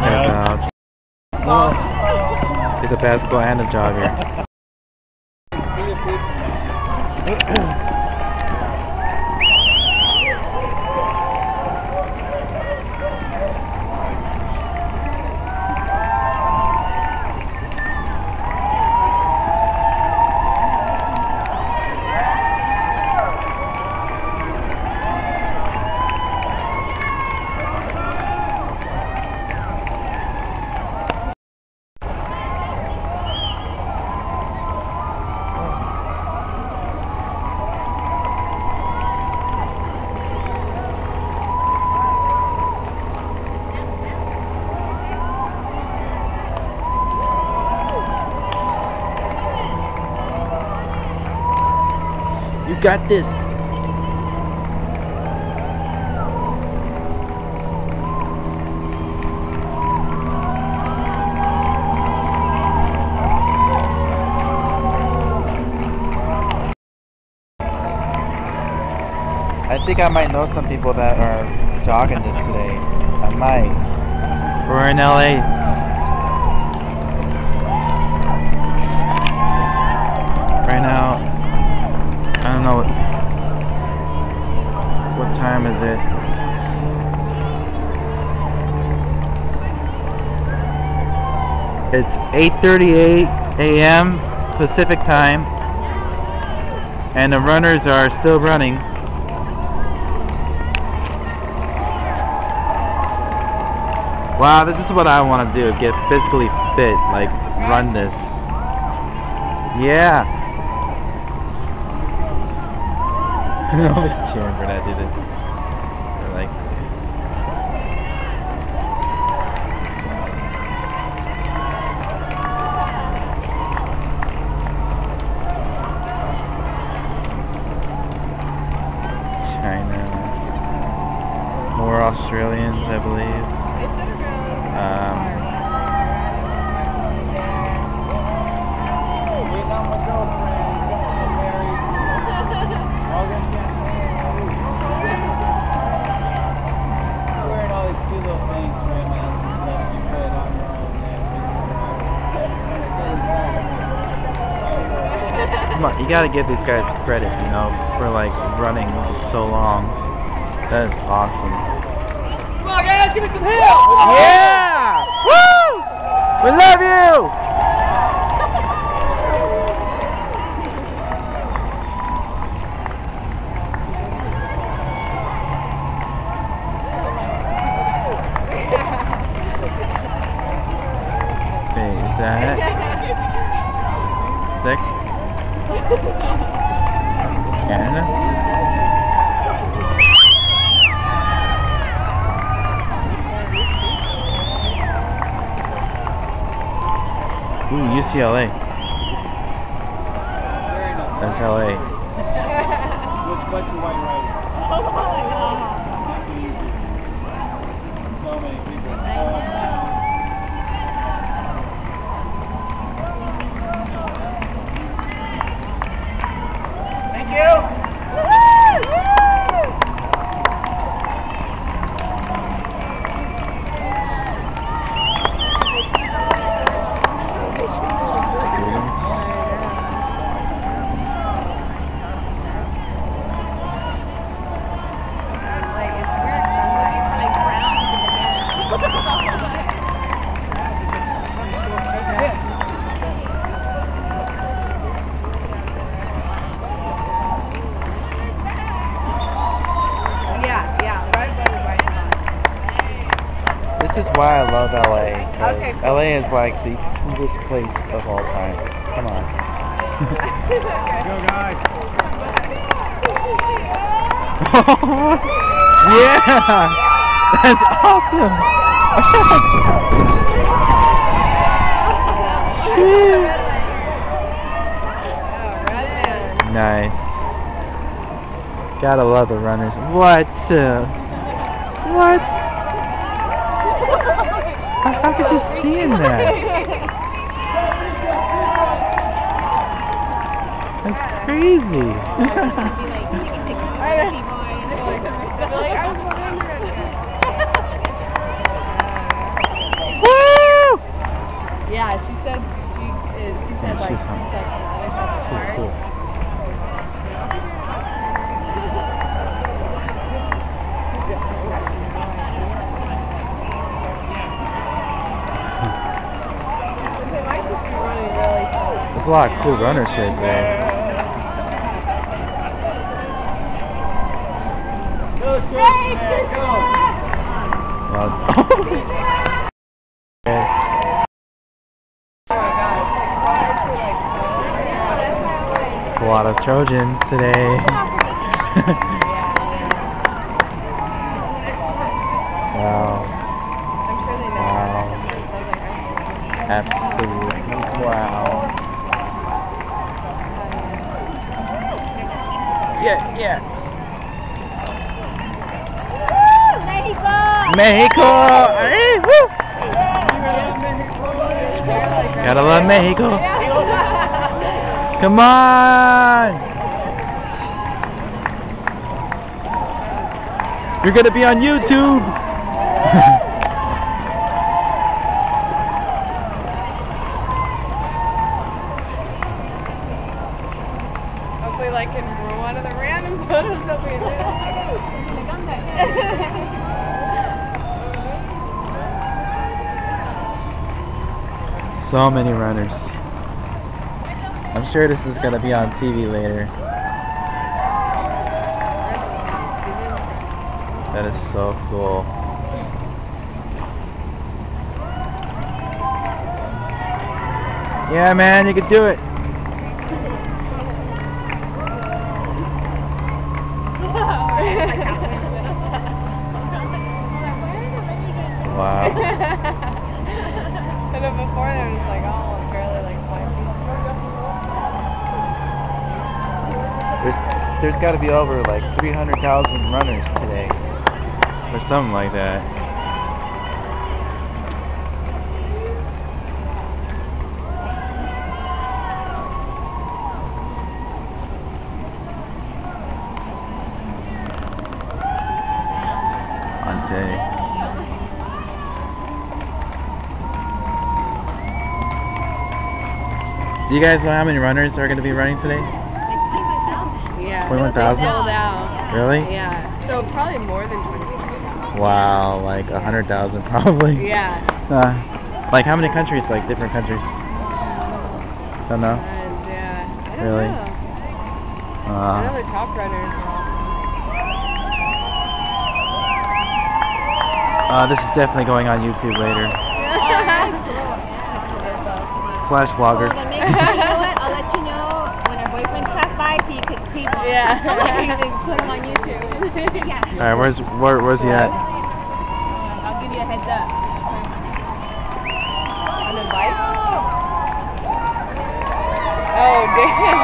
talking about. He's a basketball and a jogger. You got this. I think I might know some people that are jogging this today. I might. We're in LA. It's 8:38 a.m. Pacific time, and the runners are still running. Wow, this is what I want to do. Get physically fit, like run this. Yeah. Nobody's cheering for that, dude. You gotta give these guys credit, you know, for like running so long. That is awesome. Come on, guys, give me some help! Yeah! Woo! We love you! Okay, is that six? Canada? Ooh, UCLA. That's LA. Thank Okay, cool. LA is like the coolest place of all time. Come on. Go, guys. yeah! That's awesome! nice. Gotta love the runners. What? Uh, what? seeing that. That's crazy. Yeah, she said she is. She said like. She's cool. A lot of cool runners here today. Go, Hey, go. Well, okay. Oh my god. A lot of Trojans today. wow. I'm sure they know. Wow. Absolutely. Wow. Yeah, yeah. Mexico! Ay, woo! Gotta love Mexico. Come on! You're gonna be on YouTube! Hopefully, like in one of the random photos that we so many runners. I'm sure this is gonna be on TV later. That is so cool. Yeah, man, you can do it. Wow. and then before there was like all barely like five people. There's, there's got to be over like 300,000 runners today, or something like that. Do you guys know how many runners are going to be running today? Yeah. 21,000? Sold out. Really? Yeah. So probably more than twenty five. Wow, like a hundred thousand probably. Yeah. Uh, like how many countries? Like different countries? Don't know. And yeah. I don't Really? know. I Uh, the top runners. uh, this is definitely going on YouTube later. Flash vlogger. Well, then maybe, you know what? I'll let you know when our boyfriends pass by so you could see them. Yeah. you can put them on YouTube. yeah. All right, where's where, where's he at? I'll give you a heads up. On a bike? Oh damn.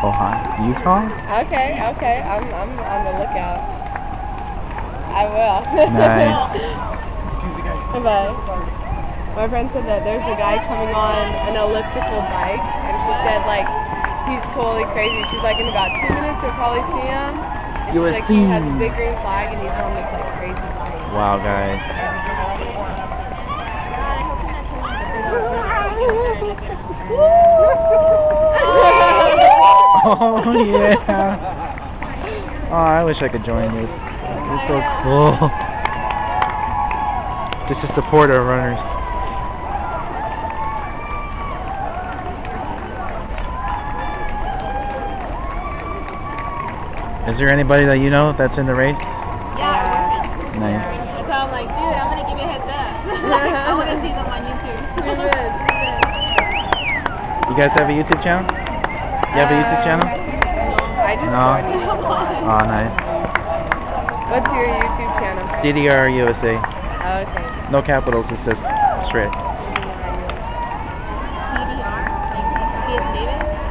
Oh hi, Utah. Okay, okay. I'm I'm on the lookout. I will. Nice. Bye. My friend said that there's a guy coming on an elliptical bike, and she said like he's totally crazy. She's like in about two minutes you'll probably see him. And You she's will like he has a big green flag and he's on this like crazy bike. Wow, guys. Oh yeah. Oh, I wish I could join this. It's so cool. Just to support our runners. Is there anybody that you know that's in the race? Yeah. Nice. So I'm like, dude, I'm gonna give you a heads up. I want to see them on YouTube. Too good. You guys have a YouTube channel? You have a YouTube channel? Uh, I just No. joined you. Oh, nice. What's your YouTube channel? DDR USA. Oh, okay. No capitals, it says straight. CDR,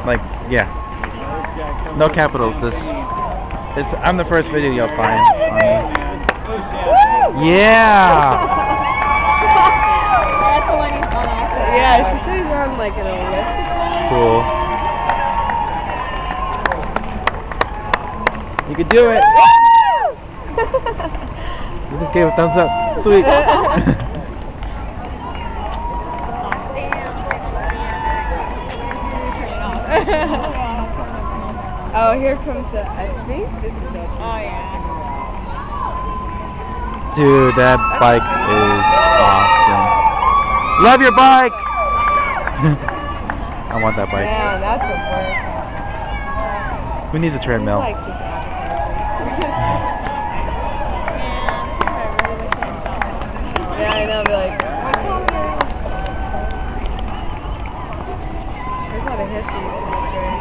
like, Like, yeah. No capitals. This, it's, I'm the first video you'll find. Yeah! That's the one he's on also. Yeah, she on like an elliptical. Cool. You can do it! You just gave a thumbs up. Sweet. oh, here comes the. I think this is it. Oh yeah. Dude, that bike is awesome. Love your bike! I want that bike. Yeah, that's a work. Who needs a treadmill? Like this advertising. yeah, I know. Be like, there's a lot of hippies in the train.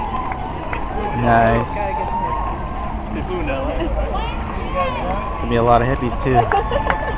Nice. Gotta get some hippies. There'll be a lot of hippies too.